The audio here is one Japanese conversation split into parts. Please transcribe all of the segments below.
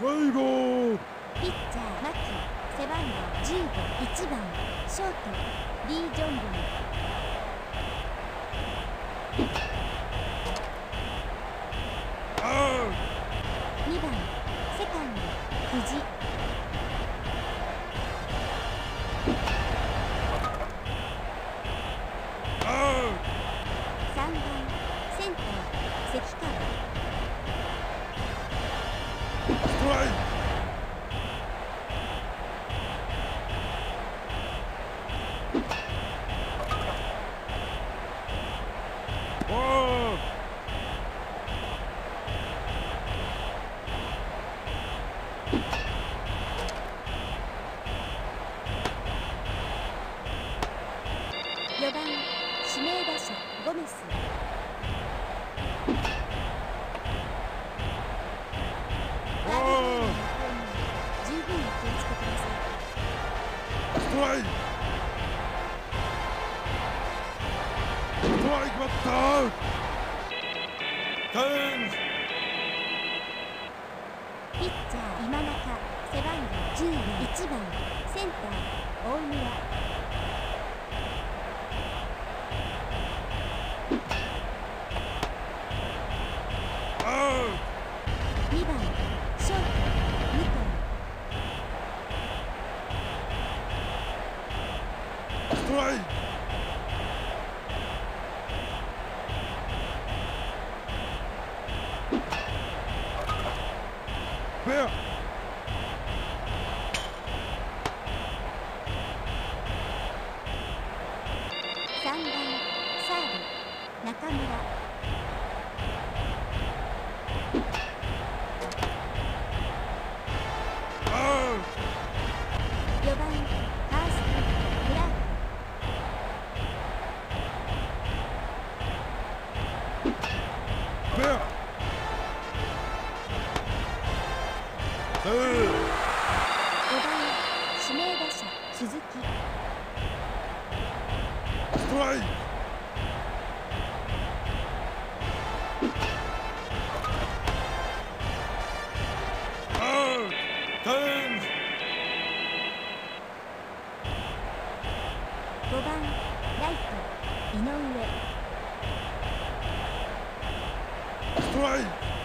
イゴピッチャー牧背番号15 1番ショートリー・ジョングン。2番セカンド藤。トライ。トライバッターンピッチャー今中背番号101番センター大村 Strike! play.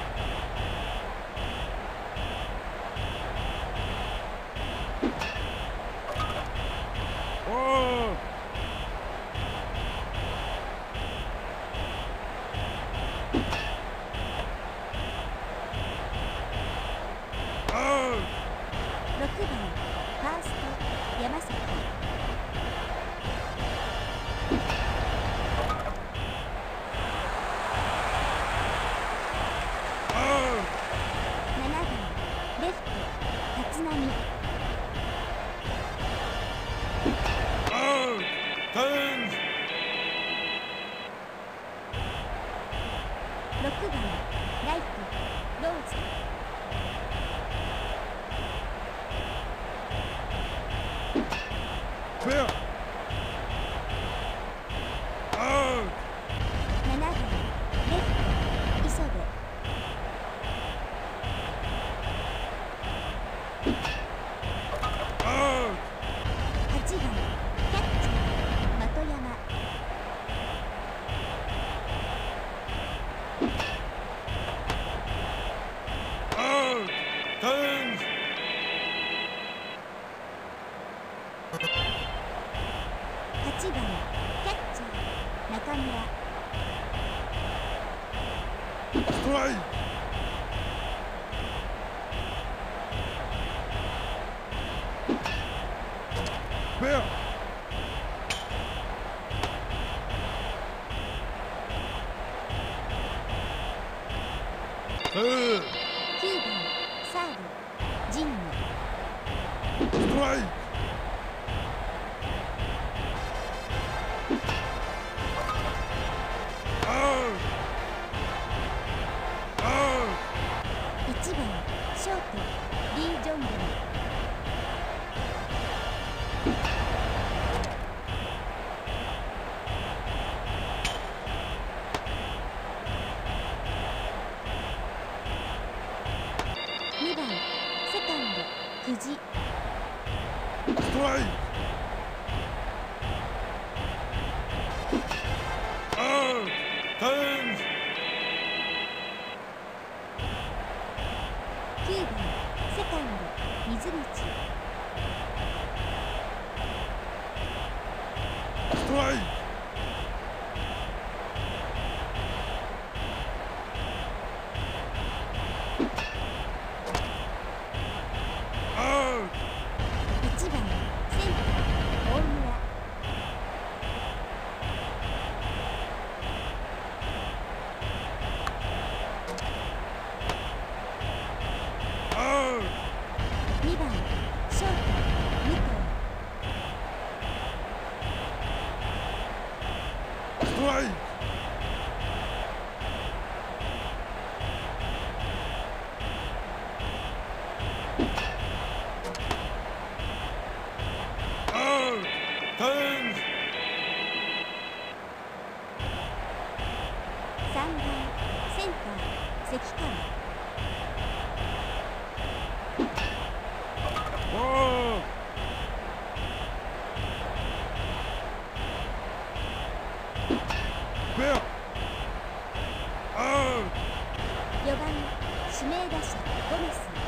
Bill. Three. Vai! 4番指名打者ゴメス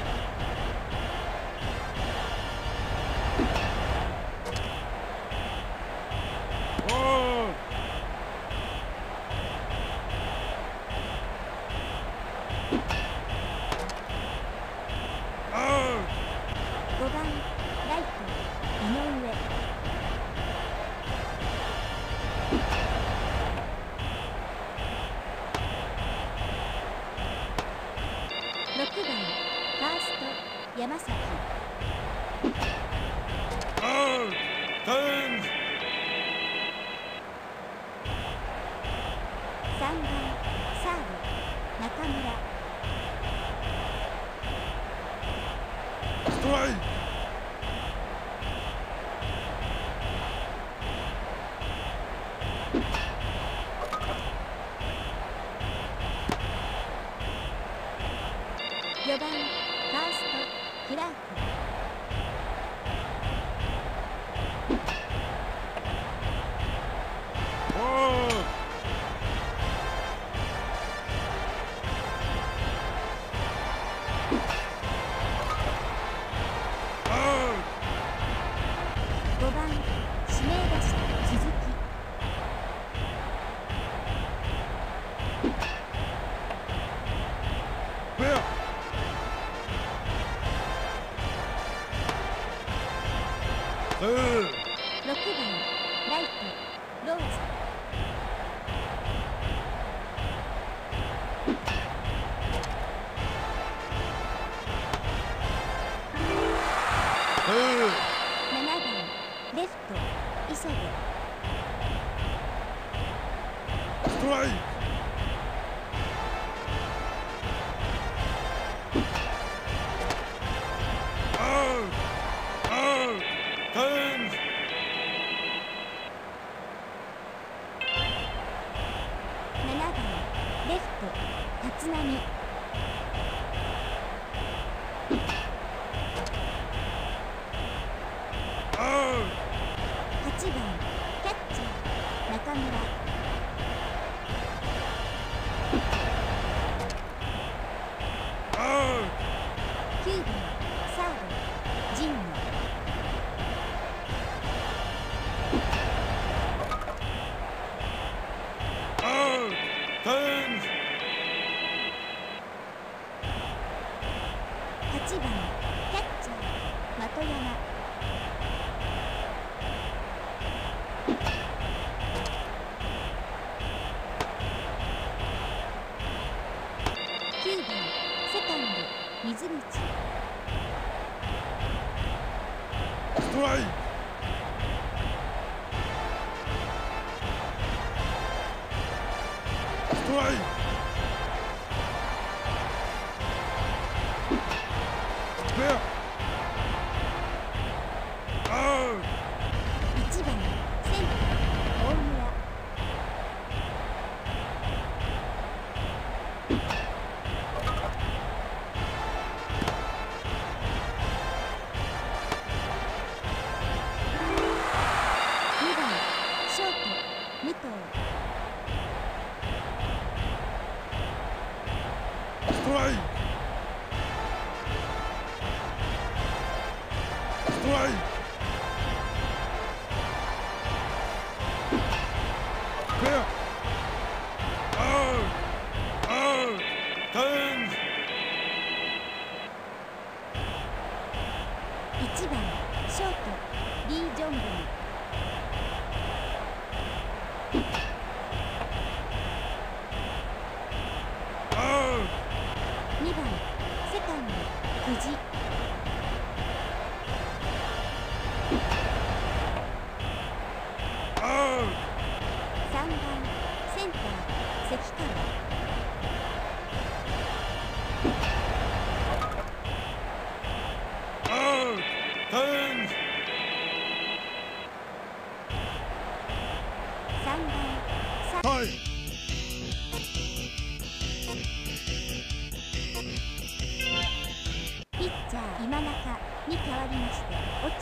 山崎。3番サーブ中村。ストライク4番ファースト。開く6番ライト。らい。番セン大村2番。ショート武藤 Three. Three.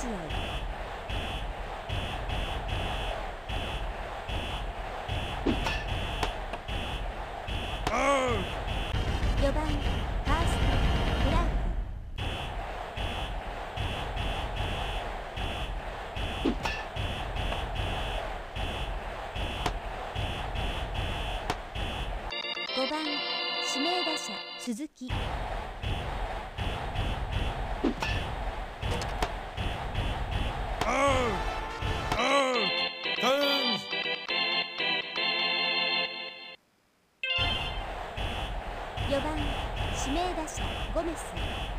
つ4番ーストクラ5番指名打者鈴木。4番指名打者ゴメス。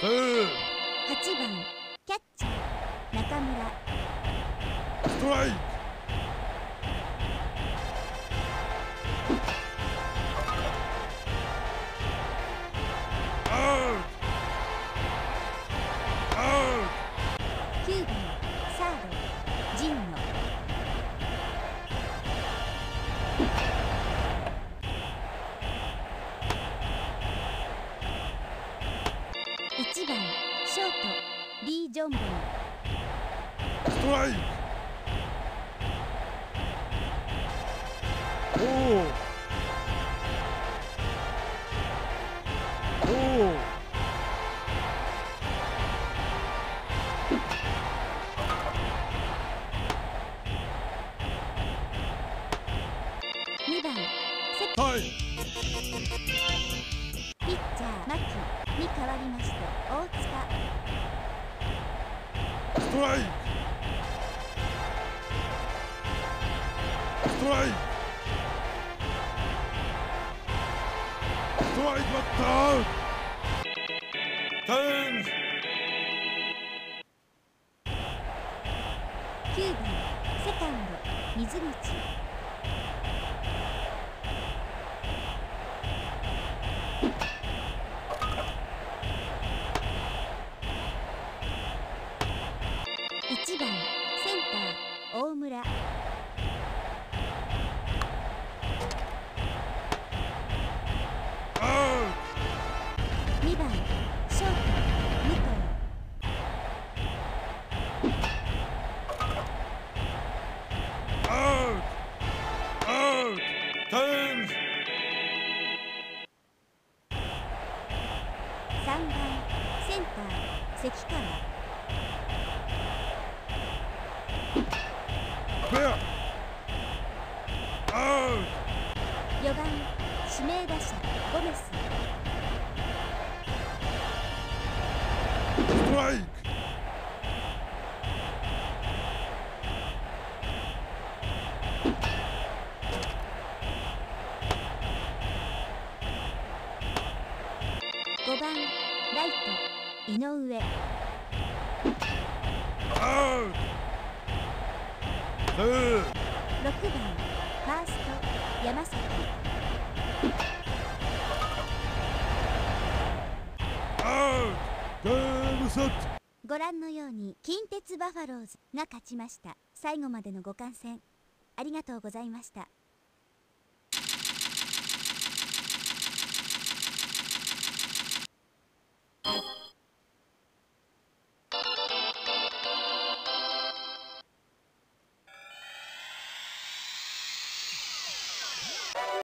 8番キャッチ。ャー中村。ストライク。番ショートリー・ジョンボンストライク。おおトライストライストライバッタータキューブセカンド水口センター大村。4番指名打者ゴメス。ストライク。5番ライト井上。アウト6番ファースト山崎さっご覧のように近鉄バファローズが勝ちました。最後までのご観戦ありがとうございました「